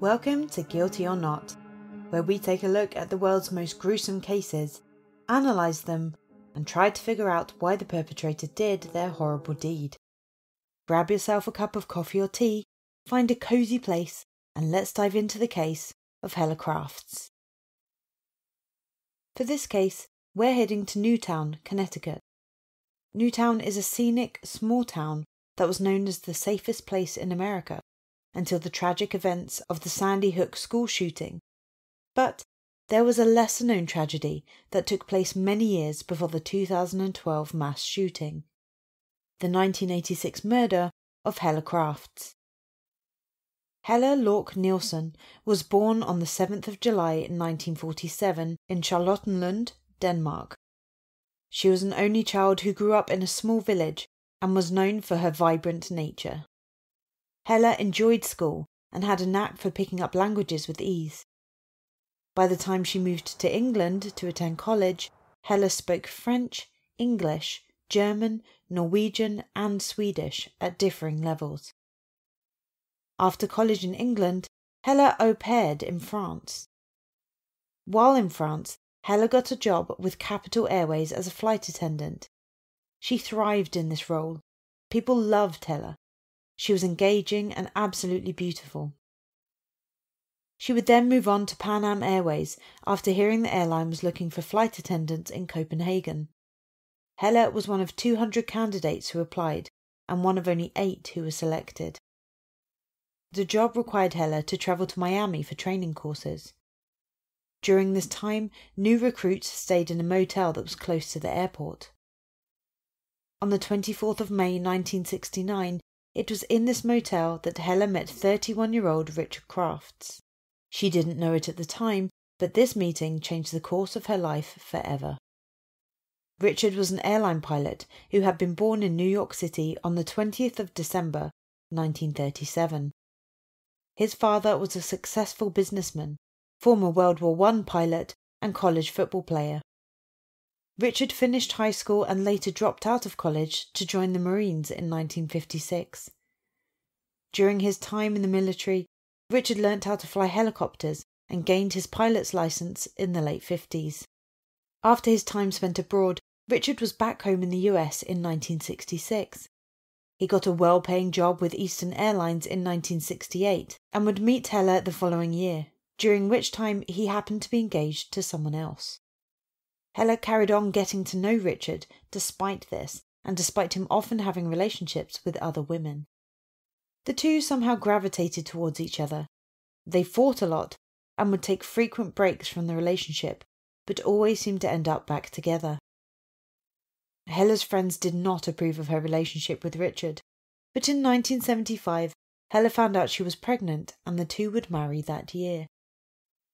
Welcome to Guilty or Not, where we take a look at the world's most gruesome cases, analyse them, and try to figure out why the perpetrator did their horrible deed. Grab yourself a cup of coffee or tea, find a cosy place, and let's dive into the case of Helle Crafts. For this case, we're heading to Newtown, Connecticut. Newtown is a scenic, small town that was known as the safest place in America until the tragic events of the Sandy Hook school shooting. But there was a lesser known tragedy that took place many years before the 2012 mass shooting the 1986 murder of Helle Crafts. Helle Lorck Nielsen was born on the 7th of July 1947 in Charlottenlund, Denmark. She was an only child who grew up in a small village and was known for her vibrant nature. Helle enjoyed school and had a knack for picking up languages with ease. By the time she moved to England to attend college, Helle spoke French, English, German, Norwegian, and Swedish at differing levels. After college in England, Helle au paired in France. While in France, Helle got a job with Capital Airways as a flight attendant. She thrived in this role. People loved Helle, she was engaging and absolutely beautiful. She would then move on to Pan Am Airways after hearing the airline was looking for flight attendants in Copenhagen. Helle was one of 200 candidates who applied and one of only eight who were selected. The job required Helle to travel to Miami for training courses. During this time, new recruits stayed in a motel that was close to the airport. On the 24th of May 1969, it was in this motel that Helle met 31 year old Richard Crafts. She didn't know it at the time, but this meeting changed the course of her life forever. Richard was an airline pilot who had been born in New York City on the 20th of December 1937. His father was a successful businessman, former World War I pilot, and college football player. Richard finished high school and later dropped out of college to join the Marines in 1956. During his time in the military, Richard learnt how to fly helicopters and gained his pilot's license in the late 50s. After his time spent abroad, Richard was back home in the US in 1966. He got a well paying job with Eastern Airlines in 1968 and would meet Helle the following year, during which time he happened to be engaged to someone else. Helle carried on getting to know Richard despite this, and despite him often having relationships with other women. The two somehow gravitated towards each other. They fought a lot and would take frequent breaks from the relationship, but always seemed to end up back together. Helle's friends did not approve of her relationship with Richard, but in 1975, Helle found out she was pregnant and the two would marry that year.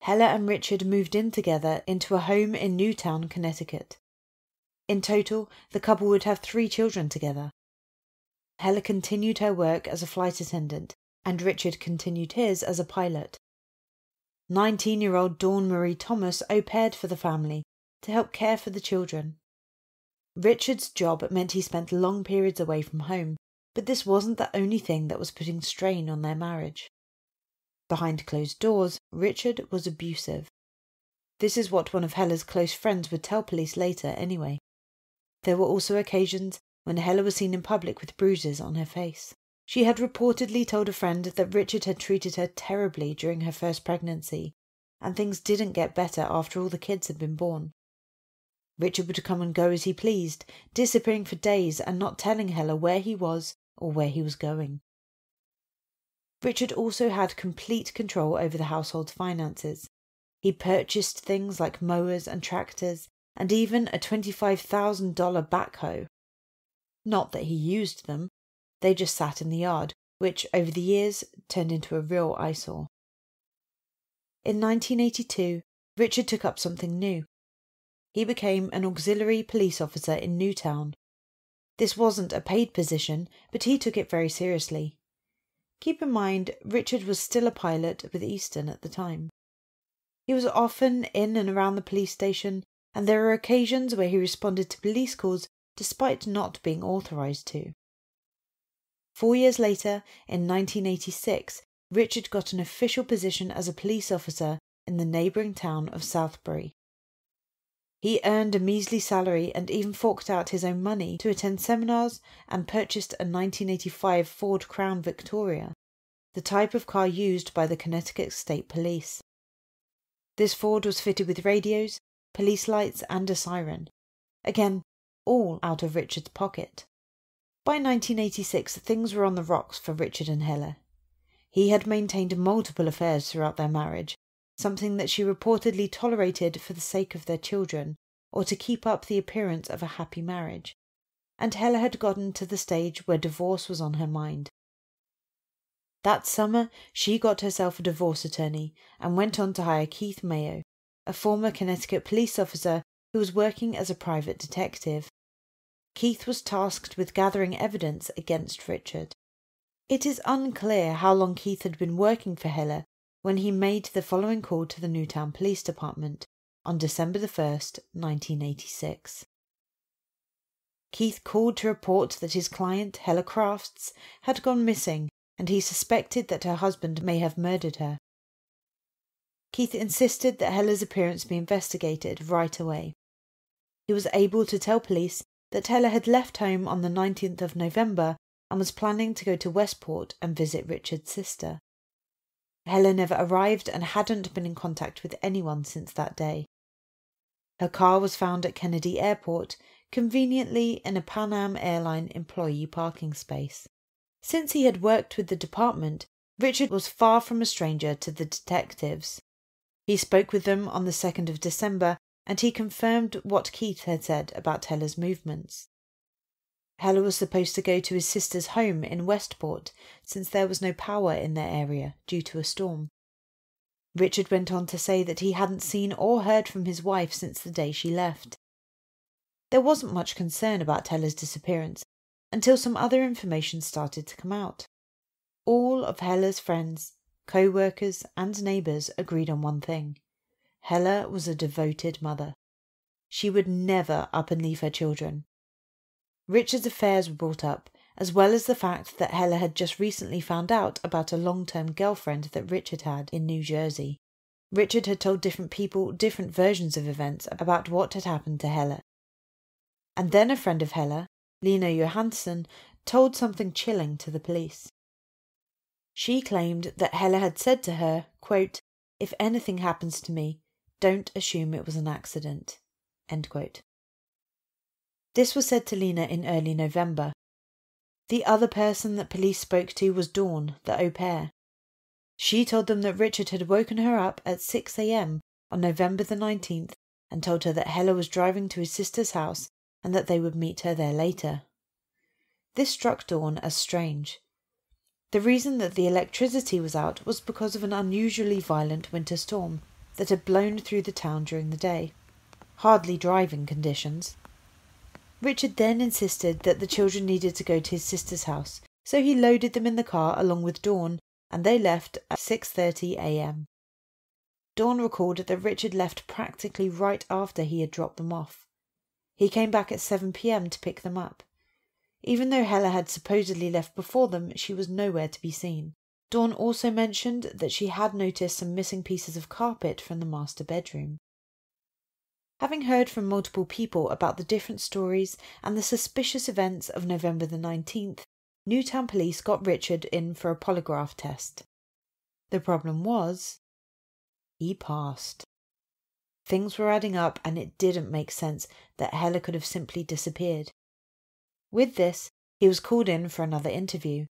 Helle and Richard moved in together into a home in Newtown, Connecticut. In total, the couple would have three children together. Helle continued her work as a flight attendant, and Richard continued his as a pilot. 19 year old Dawn Marie Thomas au paired for the family to help care for the children. Richard's job meant he spent long periods away from home, but this wasn't the only thing that was putting strain on their marriage. Behind closed doors, Richard was abusive. This is what one of Helle's close friends would tell police later, anyway. There were also occasions when Helle was seen in public with bruises on her face. She had reportedly told a friend that Richard had treated her terribly during her first pregnancy, and things didn't get better after all the kids had been born. Richard would come and go as he pleased, disappearing for days and not telling Helle where he was or where he was going. Richard also had complete control over the household's finances. He purchased things like mowers and tractors, and even a $25,000 backhoe. Not that he used them, they just sat in the yard, which over the years turned into a real eyesore. In 1982, Richard took up something new. He became an auxiliary police officer in Newtown. This wasn't a paid position, but he took it very seriously. Keep in mind, Richard was still a pilot with Eastern at the time. He was often in and around the police station, and there were occasions where he responded to police calls despite not being authorized to. Four years later, in 1986, Richard got an official position as a police officer in the neighbouring town of Southbury. He earned a measly salary and even forked out his own money to attend seminars and purchased a 1985 Ford Crown Victoria, the type of car used by the Connecticut State Police. This Ford was fitted with radios, police lights, and a siren. Again, all out of Richard's pocket. By 1986, things were on the rocks for Richard and Helle. He had maintained multiple affairs throughout their marriage, something that she reportedly tolerated for the sake of their children or to keep up the appearance of a happy marriage. And Helle had gotten to the stage where divorce was on her mind. That summer, she got herself a divorce attorney and went on to hire Keith Mayo, a former Connecticut police officer who was working as a private detective. Keith was tasked with gathering evidence against Richard. It is unclear how long Keith had been working for Helle when he made the following call to the Newtown Police Department on December the 1st, 1986. Keith called to report that his client, Helle Crafts, had gone missing and he suspected that her husband may have murdered her. Keith insisted that Helle's appearance be investigated right away. He was able to tell police that Helle had left home on the 19th of November and was planning to go to Westport and visit Richard's sister. Helle never arrived and hadn't been in contact with anyone since that day. Her car was found at Kennedy Airport, conveniently in a Pan Am airline employee parking space. Since he had worked with the department, Richard was far from a stranger to the detectives. He spoke with them on the 2nd of December and he confirmed what Keith had said about Helle's movements. Helle was supposed to go to his sister's home in Westport since there was no power in their area due to a storm. Richard went on to say that he hadn't seen or heard from his wife since the day she left. There wasn't much concern about Helle's disappearance until some other information started to come out. All of Helle's friends, co workers, and neighbours agreed on one thing Helle was a devoted mother. She would never up and leave her children, Richard's affairs were brought up, as well as the fact that Helle had just recently found out about a long term girlfriend that Richard had in New Jersey. Richard had told different people different versions of events about what had happened to Helle. And then a friend of Helle, Lena Johansson, told something chilling to the police. She claimed that Helle had said to her, quote, If anything happens to me, don't assume it was an accident. End quote. This was said to Lena in early November. The other person that police spoke to was Dawn, the au pair. She told them that Richard had woken her up at 6 a.m. on November the 19th and told her that Helle was driving to his sister's house and that they would meet her there later. This struck Dawn as strange. The reason that the electricity was out was because of an unusually violent winter storm that had blown through the town during the day. Hardly driving conditions. Richard then insisted that the children needed to go to his sister's house, so he loaded them in the car along with Dawn, and they left at 6:30 a.m. Dawn recalled that Richard left practically right after he had dropped them off. He came back at 7 p.m. to pick them up. Even though Helle had supposedly left before them, she was nowhere to be seen. Dawn also mentioned that she had noticed some missing pieces of carpet from the master bedroom. Having heard from multiple people about the different stories and the suspicious events of November the 19th, Newtown police got Richard in for a polygraph test. The problem was, he passed. Things were adding up, and it didn't make sense that Helle could have simply disappeared. With this, he was called in for another interview.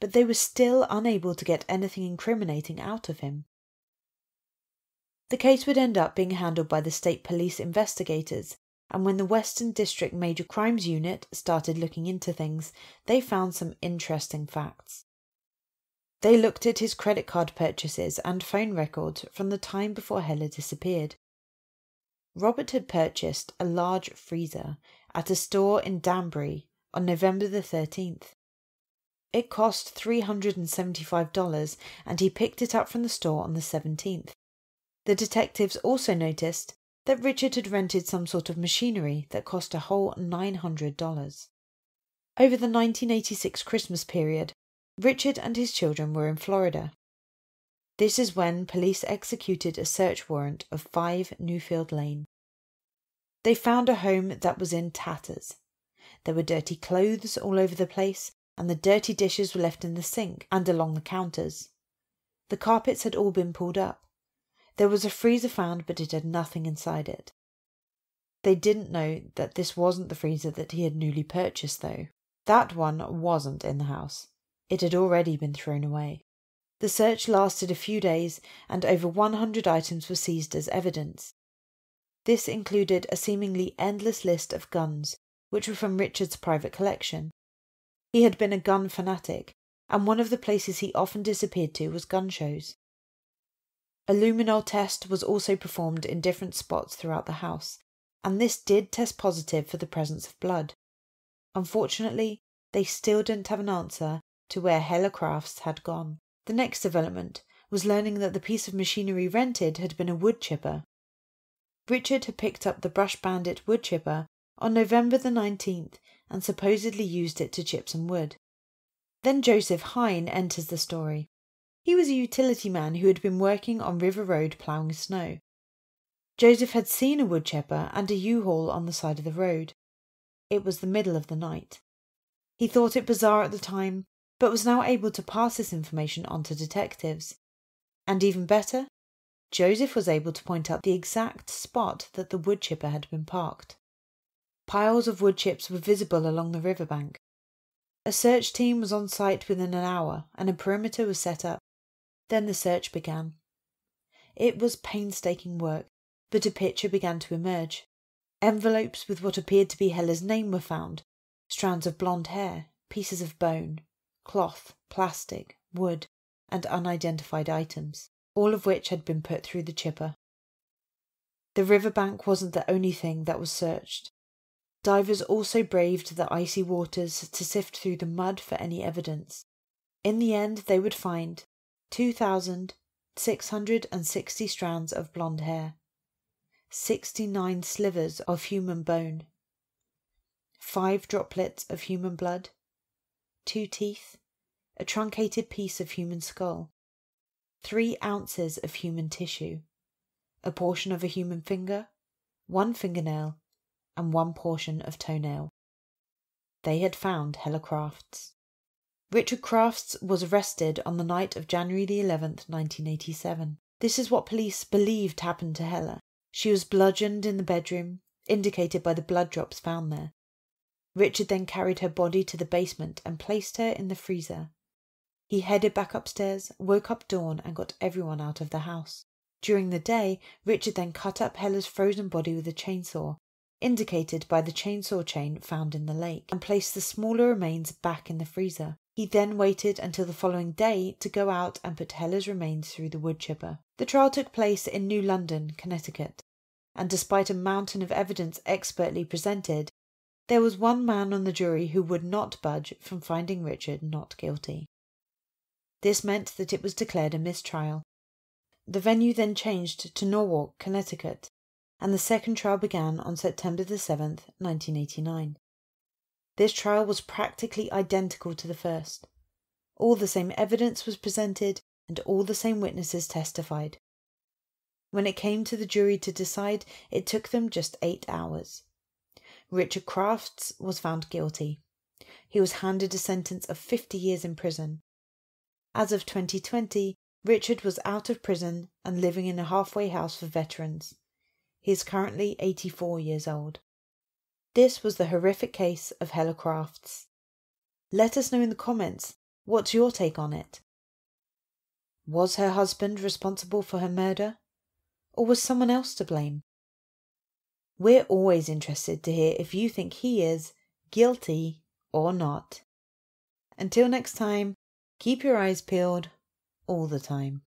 But they were still unable to get anything incriminating out of him. The case would end up being handled by the state police investigators, and when the Western District Major Crimes Unit started looking into things, they found some interesting facts. They looked at his credit card purchases and phone records from the time before Helle disappeared. Robert had purchased a large freezer at a store in Danbury on November the 13th. It cost $375 and he picked it up from the store on the 17th. The detectives also noticed that Richard had rented some sort of machinery that cost a whole $900. Over the 1986 Christmas period, Richard and his children were in Florida. This is when police executed a search warrant of 5 Newfield Lane. They found a home that was in tatters. There were dirty clothes all over the place, and the dirty dishes were left in the sink and along the counters. The carpets had all been pulled up. There was a freezer found, but it had nothing inside it. They didn't know that this wasn't the freezer that he had newly purchased, though. That one wasn't in the house. It had already been thrown away. The search lasted a few days, and over 100 items were seized as evidence. This included a seemingly endless list of guns, which were from Richard's private collection. He had been a gun fanatic, and one of the places he often disappeared to was gun shows. A luminol test was also performed in different spots throughout the house, and this did test positive for the presence of blood. Unfortunately, they still didn't have an answer to where Helle Crafts had gone. The next development was learning that the piece of machinery rented had been a wood chipper. Richard had picked up the Brush Bandit wood chipper on November the 19th and supposedly used it to chip some wood. Then Joseph Hine enters the story. He was a utility man who had been working on River Road ploughing snow. Joseph had seen a wood chipper and a U-Haul on the side of the road. It was the middle of the night. He thought it bizarre at the time, but was now able to pass this information on to detectives. And even better, Joseph was able to point out the exact spot that the wood chipper had been parked. Piles of wood chips were visible along the riverbank. A search team was on site within an hour and a perimeter was set up. Then the search began. It was painstaking work, but a picture began to emerge. Envelopes with what appeared to be Helle's name were found strands of blonde hair, pieces of bone, cloth, plastic, wood, and unidentified items, all of which had been put through the chipper. The riverbank wasn't the only thing that was searched. Divers also braved the icy waters to sift through the mud for any evidence. In the end, they would find 2,660 strands of blonde hair, 69 slivers of human bone, 5 droplets of human blood, 2 teeth, a truncated piece of human skull, 3 ounces of human tissue, a portion of a human finger, one fingernail, and one portion of toenail. They had found Helle Crafts. Richard Crafts was arrested on the night of January the 11th, 1987. This is what police believed happened to Helle. She was bludgeoned in the bedroom, indicated by the blood drops found there. Richard then carried her body to the basement and placed her in the freezer. He headed back upstairs, woke up Dawn, and got everyone out of the house. During the day, Richard then cut up Helle's frozen body with a chainsaw, indicated by the chainsaw chain found in the lake, and placed the smaller remains back in the freezer. He then waited until the following day to go out and put Helle's remains through the wood chipper. The trial took place in New London, Connecticut, and despite a mountain of evidence expertly presented, there was one man on the jury who would not budge from finding Richard not guilty. This meant that it was declared a mistrial. The venue then changed to Norwalk, Connecticut, and the second trial began on September the 7th, 1989. This trial was practically identical to the first. All the same evidence was presented and all the same witnesses testified. When it came to the jury to decide, it took them just eight hours. Richard Crafts was found guilty. He was handed a sentence of 50 years in prison. As of 2020, Richard was out of prison and living in a halfway house for veterans. He is currently 84 years old. This was the horrific case of Helle Crafts. Let us know in the comments what's your take on it. Was her husband responsible for her murder? Or was someone else to blame? We're always interested to hear if you think he is guilty or not. Until next time, keep your eyes peeled all the time.